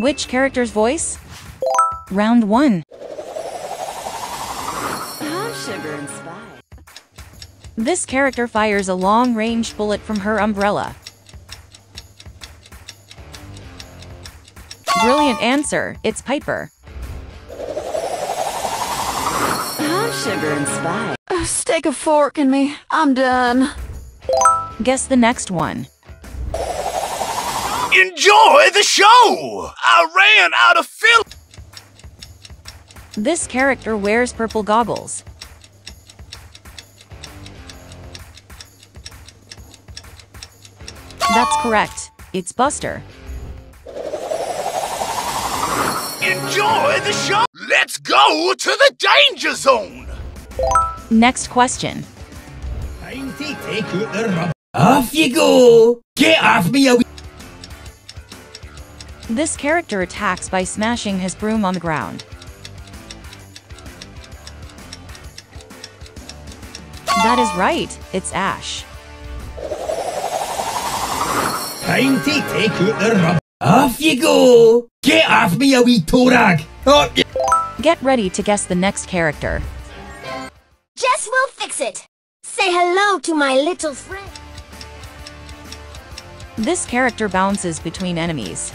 Which character's voice? Round 1. Sugar and spice. This character fires a long-range bullet from her umbrella. Brilliant answer, it's Piper. I'm sugar and spice. Uh, Stick a fork in me. I'm done. Guess the next one. Enjoy the show! I ran out of fill. This character wears purple goggles. That's correct. It's Buster. Enjoy the show! Let's go to the danger zone! Next question. Time to take out the rubber. Off you go! Get off me, you This character attacks by smashing his broom on the ground. That is right. It's Ash. Time to take out the rubber. Off you go! Get off me, you wee toe rag! Up oh, you Get ready to guess the next character. Jess will fix it. Say hello to my little friend. This character bounces between enemies.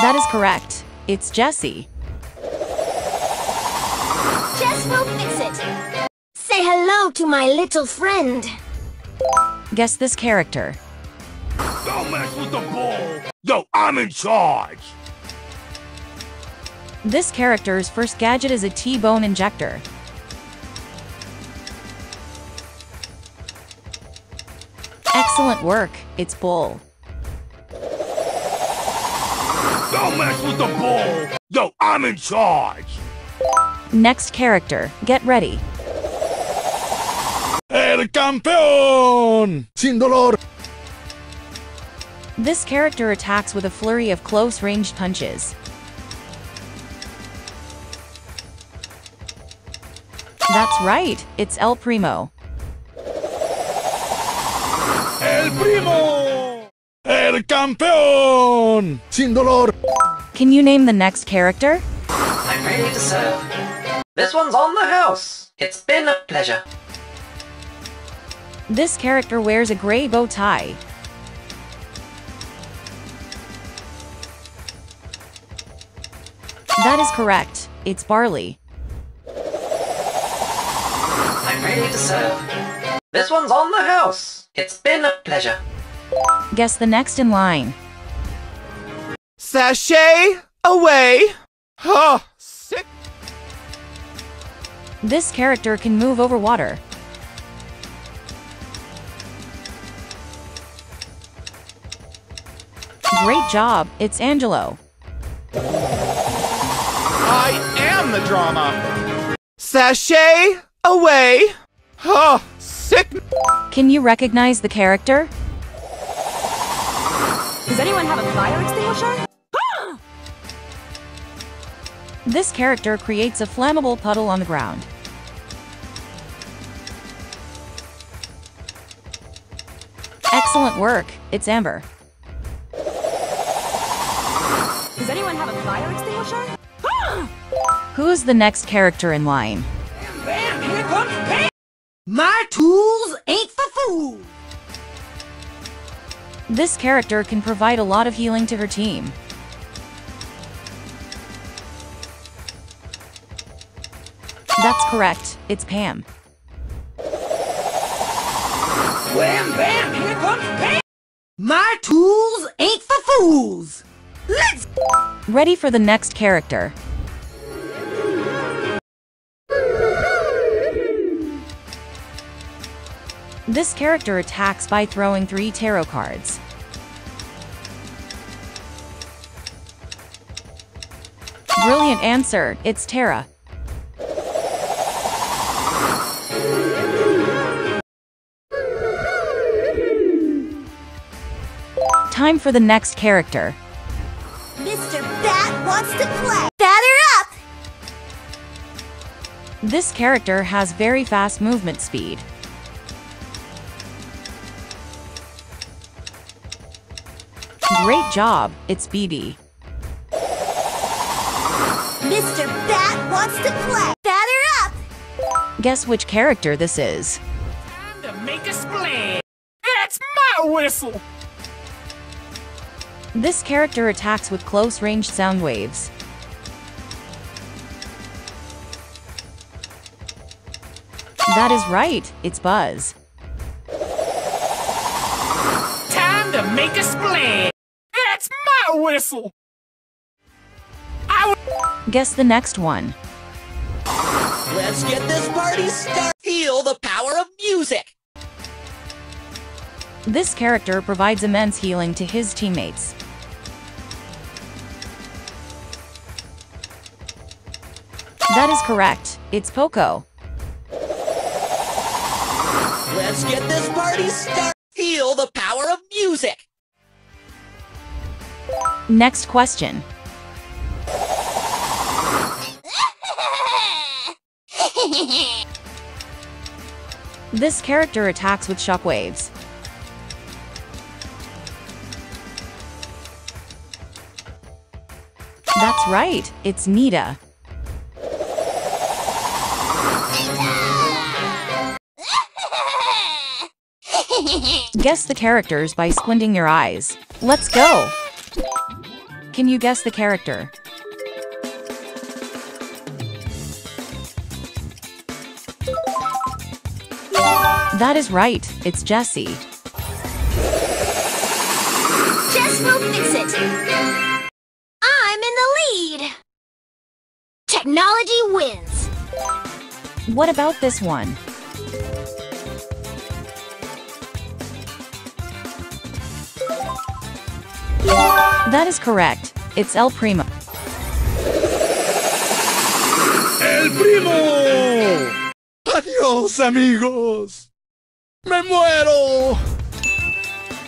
That is correct. It's Jessie. Jess will fix it. Say hello to my little friend. Guess this character. Don't mess with the ball! Yo, I'm in charge! This character's first gadget is a T-bone injector. Excellent work. It's Bull. Don't mess with the ball! Yo, I'm in charge! Next character. Get ready. El campeón! Sin dolor! This character attacks with a flurry of close-range punches. That's right. It's El Primo. El primo! El campeón! Sin dolor! Can you name the next character? I'm ready to serve. This one's on the house. It's been a pleasure. This character wears a gray bow tie. That is correct. It's Barley. I'm ready to serve. This one's on the house. It's been a pleasure. Guess the next in line. Sashay away! Huh, sick. This character can move over water. Great job, it's Angelo. I am the drama! Sashay away! Huh, sick. Can you recognize the character? Does anyone have a fire extinguisher? This character creates a flammable puddle on the ground. Excellent work, it's Amber. Does anyone have a fire extinguisher? Who's the next character in line? My tools ain't for fools. This character can provide a lot of healing to her team. That's correct, it's Pam. Wham bam, here comes Pam. My tools ain't for fools. Let's Ready for the next character. This character attacks by throwing three tarot cards. Brilliant answer, it's Tara. Time for the next character. Mr. Bat wants to play. Batter up! This character has very fast movement speed. Great job, it's Bibi. Mr. Bat wants to play. Batter up! Guess which character this is. Time to make a splash. That's my whistle. This character attacks with close range sound waves. That is right, it's Buzz. Time to make a splash. That's my whistle. Guess the next one. Let's get this party started. Feel the power of music. This character provides immense healing to his teammates. That is correct, it's Poco. Let's get this party started. Feel the power of music. Next question. This character attacks with shockwaves. That's right, it's Nita. Guess the characters by squinting your eyes. Let's go! Can you guess the character? That is right, it's Jessie. Jess will fix it. I'm in the lead. Technology wins. What about this one? That is correct. It's El Primo. ¡El primo! ¡Adiós, amigos! ¡Me muero!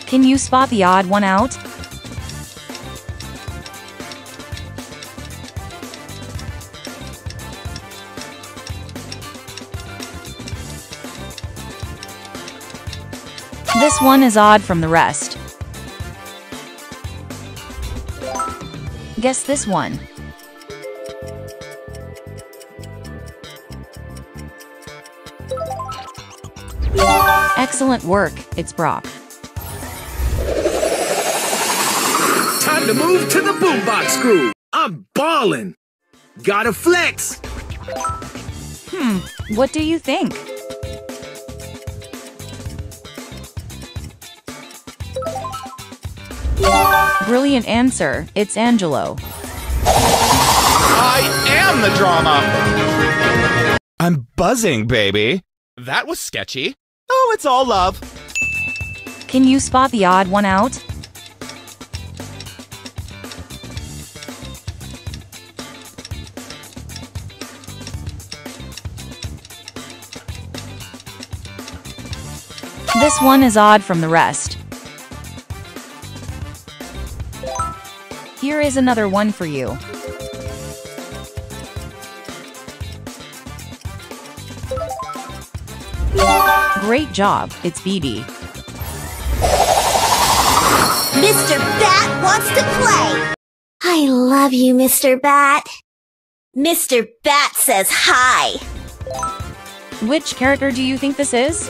Can you spot the odd one out? This one is odd from the rest. Guess this one. Excellent work, it's Brock. Time to move to the boombox crew. I'm ballin'. Gotta flex. Hmm, what do you think? Brilliant answer, it's Angelo. I am the drama. I'm buzzing, baby. That was sketchy. Oh, it's all love. Can you spot the odd one out? This one is odd from the rest. Here is another one for you. Great job, it's Bibi. Mr. Bat wants to play. I love you, Mr. Bat. Mr. Bat says hi. Which character do you think this is?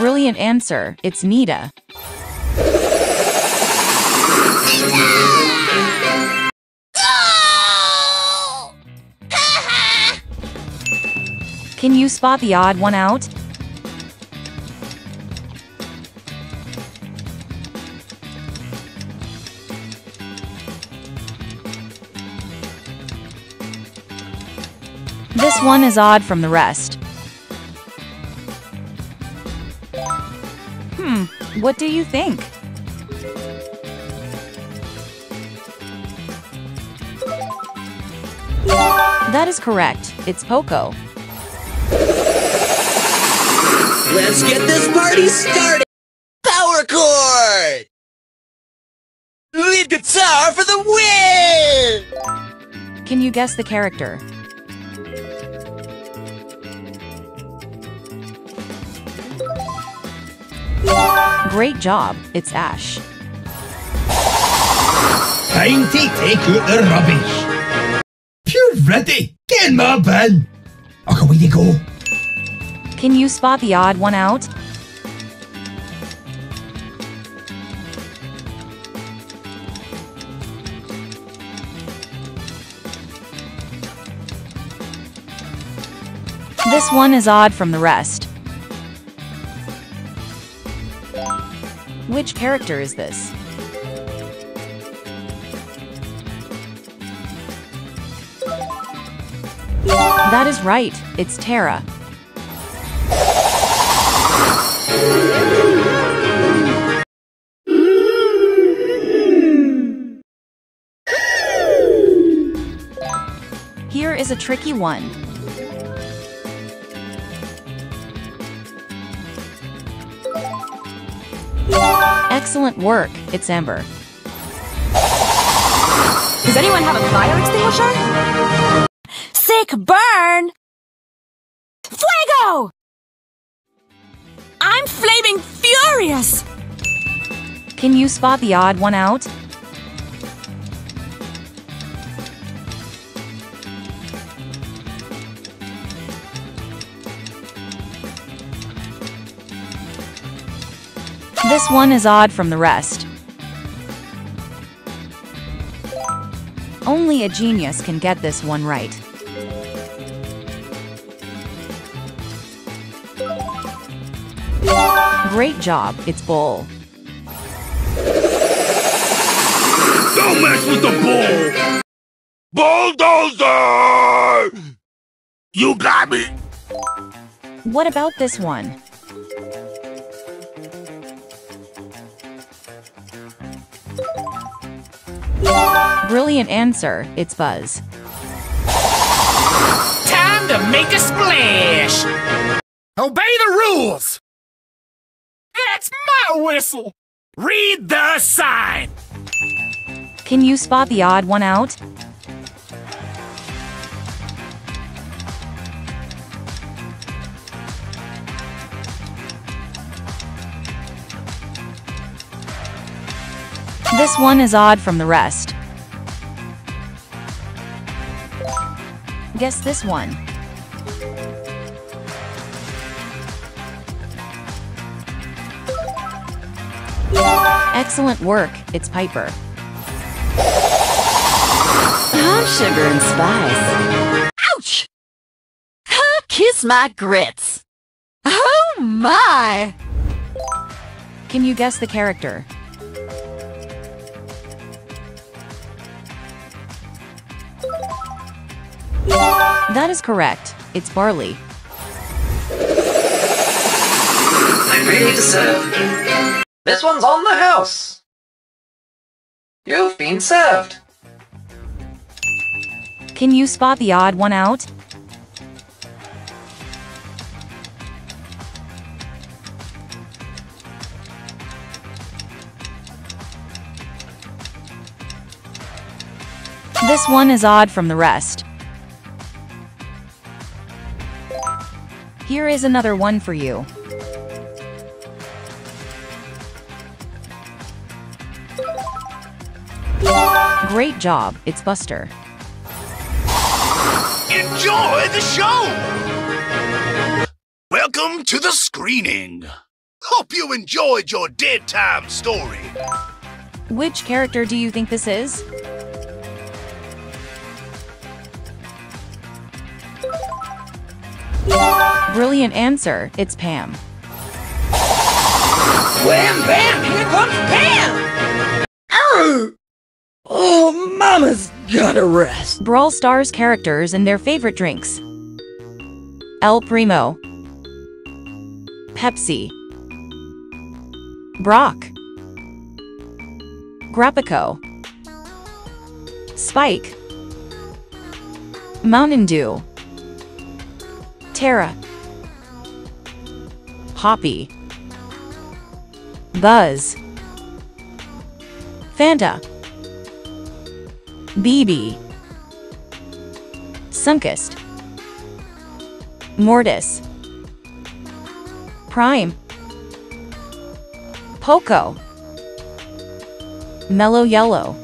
Brilliant answer, it's Nita. Can you spot the odd one out? This one is odd from the rest. Hmm, what do you think? That is correct. It's Poco. Let's get this party started! Power chord! Lead guitar for the win! Can you guess the character? Great job, it's Ash. Time to take out the rubbish. If You ready, get in my bin. Okay, where you go. Can you spot the odd one out? This one is odd from the rest. Which character is this? That is right, it's Tara. Is a tricky one. Excellent work, it's Amber. Does anyone have a fire extinguisher? Sick burn! Fuego! I'm flaming furious! Can you spot the odd one out? This one is odd from the rest. Only a genius can get this one right. Great job, it's Bull. Don't mess with the bull! Bulldozer! You got me! What about this one? Brilliant answer, it's Buzz. Time to make a splash! Obey the rules! That's my whistle! Read the sign! Can you spot the odd one out? This one is odd from the rest. Guess this one. Excellent work, it's Piper. I'm sugar and spice. Ouch! Ah, Kiss my grits. Oh my! Can you guess the character? That is correct. It's Barley. I'm ready to serve. This one's on the house. You've been served. Can you spot the odd one out? This one is odd from the rest. Here is another one for you. Great job, it's Buster. Enjoy the show! Welcome to the screening. Hope you enjoyed your dead time story. Which character do you think this is? Brilliant answer, it's Pam. Wham bam, here comes Pam! Oh, Mama's gotta rest. Brawl Stars characters and their favorite drinks. El Primo. Pepsi. Brock. Grapico. Spike. Mountain Dew. Tara. Poppy. Buzz. Fanta. Bibi. Sunkist. Mortis. Prime. Poco. Mellow Yellow.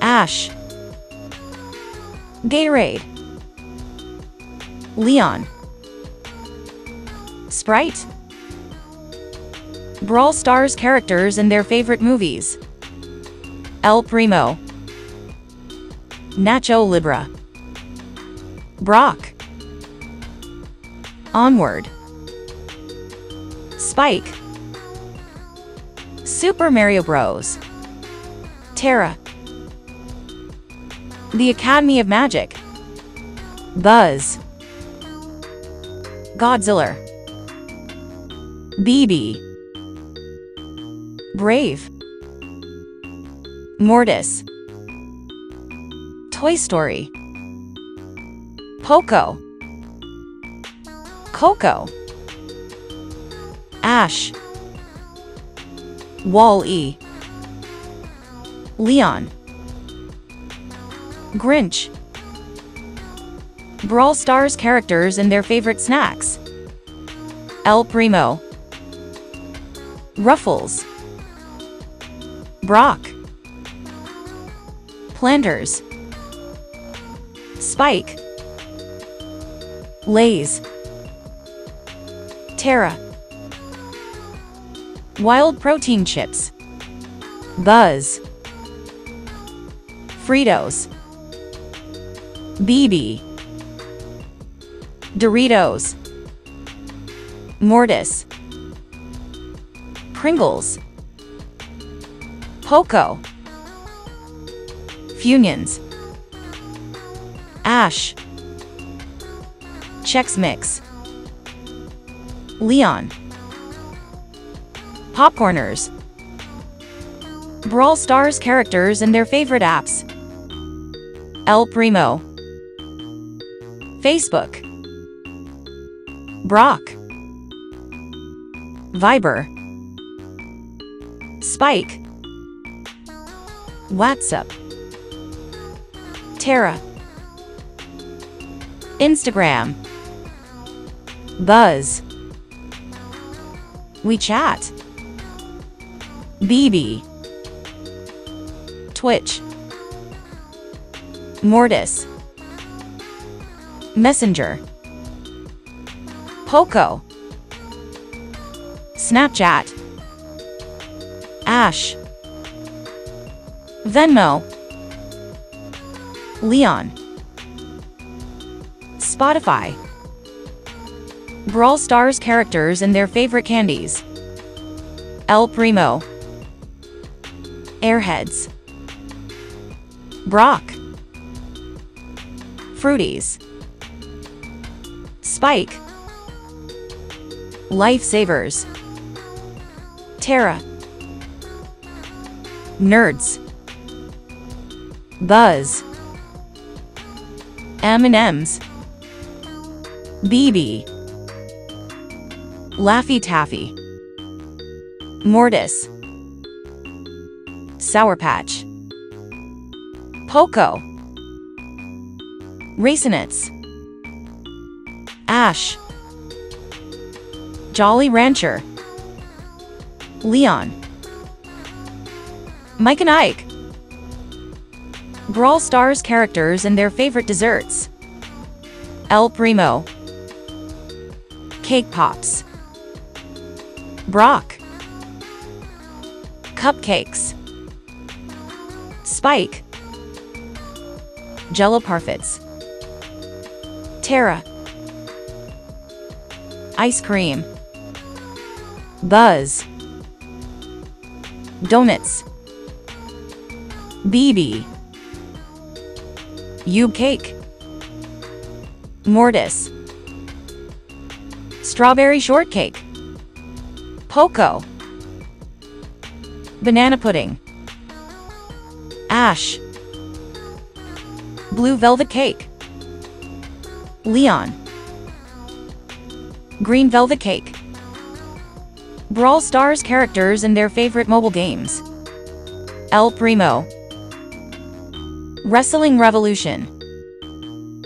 Ash. Gatorade. Leon. Sprite. Brawl Stars characters and their favorite movies. El Primo. Nacho Libre. Brock. Onward. Spike. Super Mario Bros. Tara. The Academy of Magic. Buzz. Godzilla. Bibi. Brave. Mortis. Toy Story. Poco. Coco. Ash. Wall-E. Leon. Grinch. Brawl Stars characters and their favorite snacks. El Primo. Ruffles. Brock. Planters. Spike. Lay's. Tara. Wild protein chips. Buzz. Fritos. Bibi. Doritos. Mortis. Pringles. Poco. Funyuns. Ash. Chex Mix. Leon. Popcorners. Brawl Stars characters and their favorite apps. El Primo. Facebook. Brock. Viber. Spike. WhatsApp. Tara. Instagram. Buzz. WeChat. Bibi. Twitch. Mortis. Messenger. Poco. Snapchat. Ash. Venmo. Leon. Spotify. Brawl Stars characters and their favorite candies. El Primo. Airheads. Brock. Fruities. Spike. Lifesavers. Tara. Nerds. Buzz. M&M's. Bibi. Laffy Taffy. Mortis. Sour Patch. Poco. Raisinets. Ash. Jolly Rancher. Leon. Mike and Ike. Brawl Stars characters and their favorite desserts. El Primo. Cake Pops. Brock. Cupcakes. Spike. Jello Parfaits. Tara. Ice cream. Buzz. Donuts. Bibi. Ube cake. Mortis. Strawberry shortcake. Poco. Banana pudding. Ash. Blue velvet cake. Leon. Green velvet cake. Brawl Stars characters and their favorite mobile games. El Primo. Wrestling Revolution.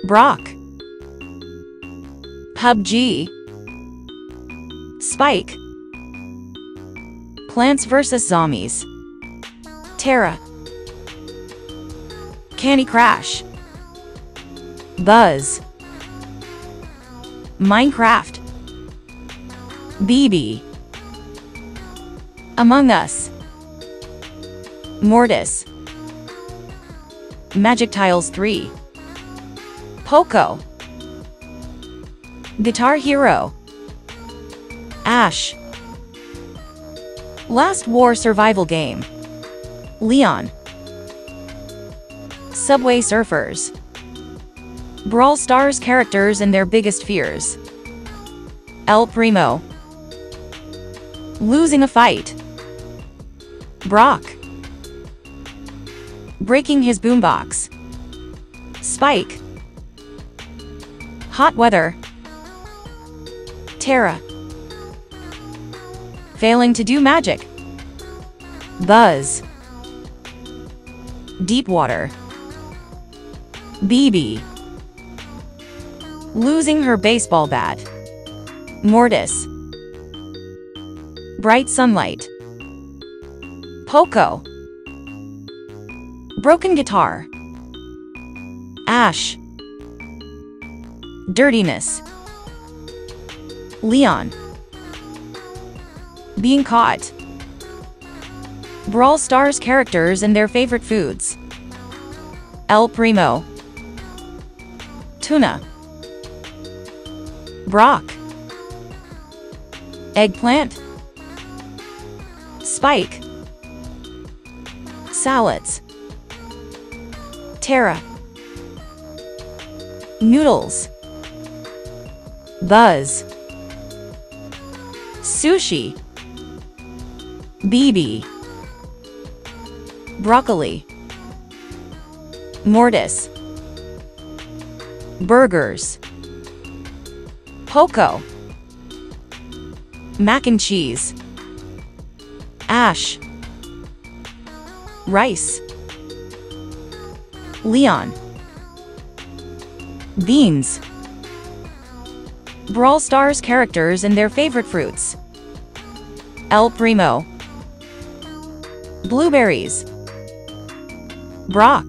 Brock. PUBG. Spike. Plants vs. Zombies. Tara. Candy Crush. Buzz. Minecraft. Bibi. Among Us. Mortis. Magic Tiles 3. Poco. Guitar Hero. Ash. Last War Survival Game. Leon. Subway Surfers. Brawl Stars characters and their biggest fears. El Primo. Losing a fight. Brock. Breaking his boombox. Spike. Hot weather. Tara. Failing to do magic. Buzz. Deep water. Bibi. Losing her baseball bat. Mortis. Bright sunlight. Poco. Broken guitar. Ash. Dirtiness. Leon. Being caught. Brawl Stars characters and their favorite foods. El Primo. Tuna. Brock. Eggplant. Spike. Salads. Tara. Noodles. Buzz. Sushi. Bibi. Broccoli. Mortis. Burgers. Poco. Mac and cheese. Ash. Rice. Leon. Beans. Brawl Stars characters and their favorite fruits. El Primo. Blueberries. Brock.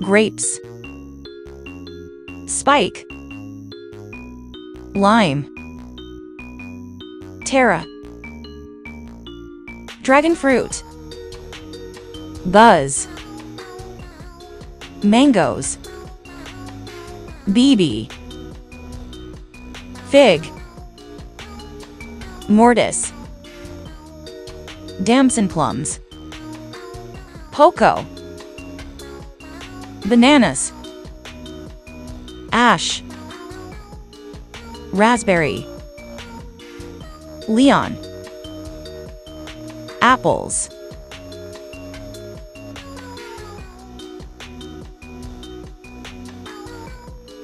Grapes. Spike. Lime. Tara. Dragon fruit. Buzz. Mangoes. Bibi. Fig. Mortis. Damson plums. Poco. Bananas. Ash. Raspberry. Leon. Apples.